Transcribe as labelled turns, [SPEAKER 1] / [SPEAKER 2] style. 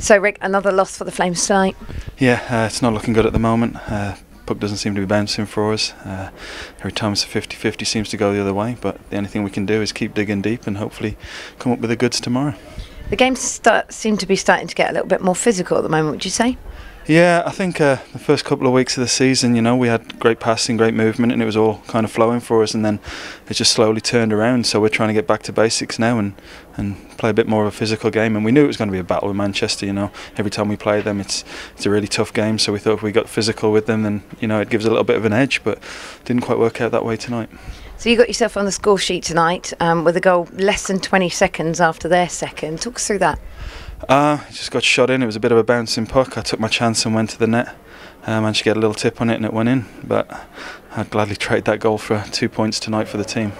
[SPEAKER 1] So, Rick, another loss for the Flames tonight.
[SPEAKER 2] Yeah, uh, it's not looking good at the moment. Uh, puck doesn't seem to be bouncing for us. Uh, every time it's a 50-50 seems to go the other way. But the only thing we can do is keep digging deep and hopefully come up with the goods tomorrow.
[SPEAKER 1] The games start, seem to be starting to get a little bit more physical at the moment. Would you say?
[SPEAKER 2] Yeah, I think uh, the first couple of weeks of the season, you know, we had great passing, great movement, and it was all kind of flowing for us. And then it just slowly turned around. So we're trying to get back to basics now and and play a bit more of a physical game. And we knew it was going to be a battle with Manchester. You know, every time we play them, it's it's a really tough game. So we thought if we got physical with them, then you know it gives a little bit of an edge. But didn't quite work out that way tonight.
[SPEAKER 1] So you got yourself on the score sheet tonight um, with a goal less than 20 seconds after their second. Talk us through that.
[SPEAKER 2] Uh, just got shot in. It was a bit of a bouncing puck. I took my chance and went to the net. Uh, managed to get a little tip on it and it went in. But I'd gladly trade that goal for two points tonight for the team.